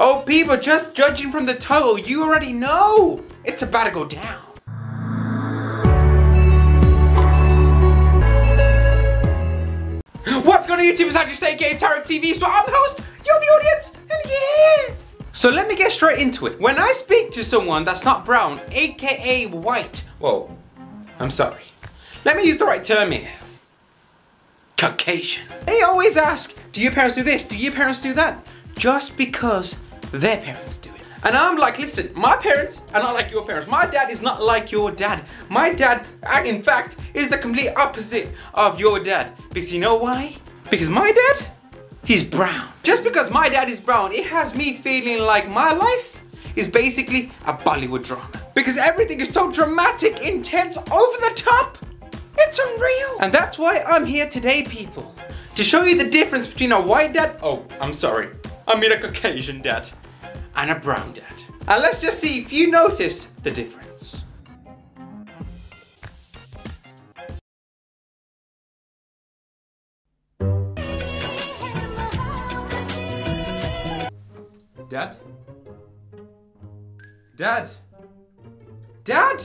Oh, people, just judging from the title, you already know it's about to go down. What's going on YouTube? It's actually Stay Tariq TV, so I'm the host, you're the audience, and yeah! So let me get straight into it. When I speak to someone that's not brown, aka white, whoa, I'm sorry. Let me use the right term here. Caucasian. They always ask, do your parents do this? Do your parents do that? Just because their parents do it. And I'm like, listen, my parents are not like your parents. My dad is not like your dad. My dad, in fact, is the complete opposite of your dad. Because you know why? Because my dad, he's brown. Just because my dad is brown, it has me feeling like my life is basically a Bollywood drama. Because everything is so dramatic, intense, over the top. It's unreal. And that's why I'm here today, people. To show you the difference between a white dad, oh, I'm sorry. I mean a Caucasian dad and a brown dad. And let's just see if you notice the difference. Dad? Dad? Dad?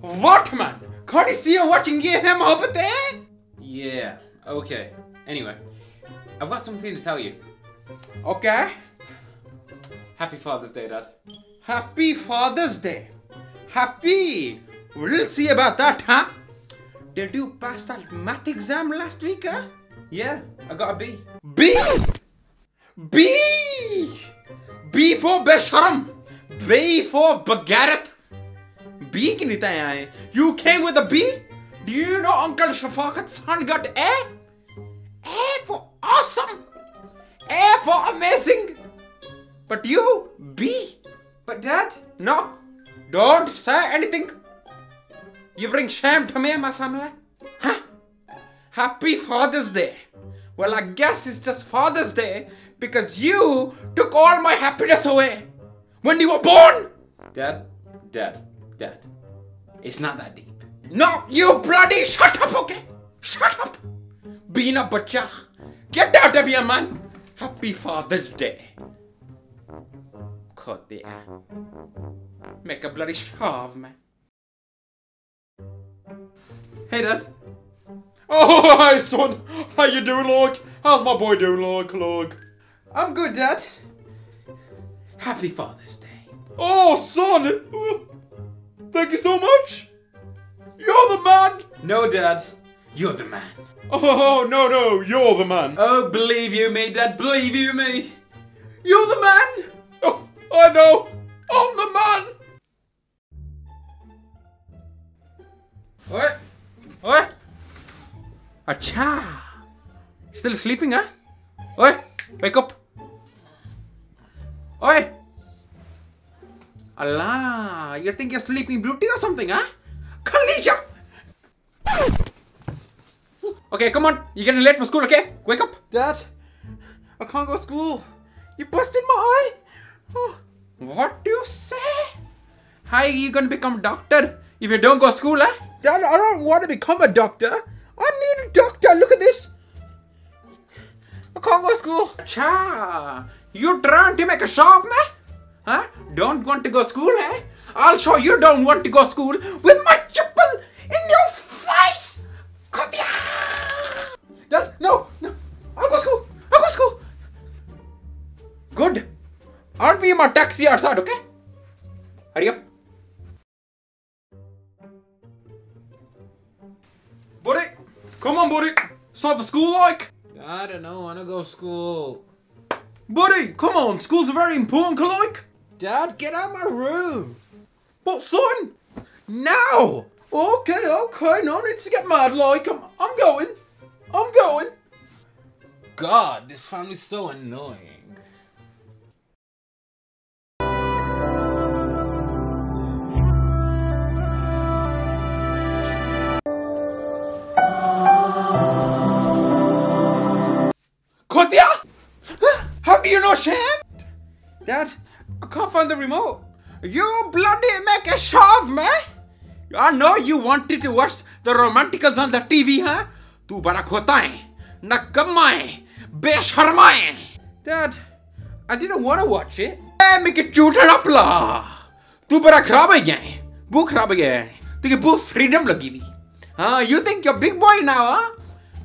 What man? Can't you see you're watching him over there? Yeah, okay. Anyway, I've got something to tell you. Okay? Happy Father's Day, Dad. Happy Father's Day! Happy! We'll see about that, huh? Did you pass that math exam last week, huh? Yeah, I got a B. B? B! B for Besharam! B for Bagarat! B ki You came with a B? Do you know Uncle Shafakat's son got A? A for awesome! A for amazing. But you, B. But dad, no. Don't say anything. You bring shame to me and my family. Huh? Happy Father's Day. Well, I guess it's just Father's Day because you took all my happiness away when you were born. Dad, dad, dad. It's not that deep. No, you bloody shut up, okay? Shut up. Being a butcher. Get out of here, man. Happy Father's Day. Cut the air. Make a bloody shove, man. Hey, Dad. Oh, hi, son. How you doing, Log? How's my boy doing, Log? Log? I'm good, Dad. Happy Father's Day. Oh, son. Thank you so much. You're the man. No, Dad. You're the man. Oh, no, no. You're the man. Oh, believe you me, Dad. Believe you me. You're the man. Oh, I know. I'm the man. Oi. Oi. Acha. Still sleeping, huh? Oi. Wake up. Oi. Allah, you think you're sleeping beauty or something, huh? Khaleejah! Okay, come on. You're getting late for school, okay? Wake up. Dad, I can't go to school. You busted my eye. Oh, what do you say? How are you gonna become a doctor if you don't go to school, eh? Dad, I don't want to become a doctor. I need a doctor. Look at this. I can't go to school. Cha, you trying to make a shop, man? Huh? Don't want to go to school, eh? I'll show you don't want to go to school with my Be in my taxi outside, okay? Hurry up. Buddy, come on, buddy. It's time for school, like. I don't know. I want to go to school. Buddy, come on. School's a very important, like. Dad, get out of my room. But son, now. Okay, okay, no need to get mad like I'm, I'm going. I'm going. God, this family's so annoying. Dad, I can't find the remote. You bloody make a shove, man. I know you wanted to watch the romanticals on the TV, huh? तू बड़ा खोता है नकम्मा है बेशर्मा है Dad, I didn't want to watch it. Hey, make it झूठा पला तू बड़ा खराब है गया है वो खराब है गया है तुझे वो फ्रीडम लगी हुई हाँ think you're big boy now huh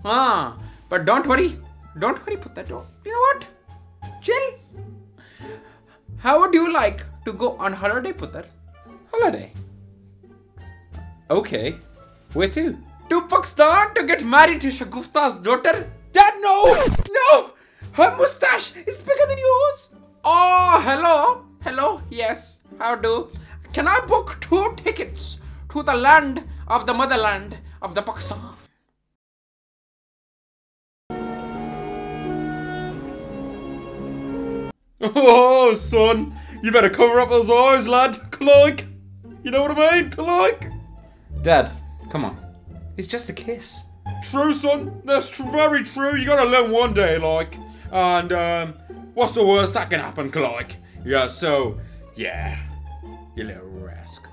हाँ but don't worry don't worry put that down you know what chill how would you like to go on holiday Putter? Holiday. Okay. Where to? To Pakistan to get married to Shagufta's daughter? Dad no! No! Her mustache is bigger than yours! Oh hello? Hello? Yes. How do? Can I book two tickets to the land of the motherland of the Pakistan Oh, son. You better cover up those eyes, lad. Cloik. You know what I mean? Cloik. Dad, come on. It's just a kiss. True, son. That's tr very true. You gotta learn one day, like. And, um, what's the worst that can happen, Cloik? Yeah, so, yeah. You little rascal.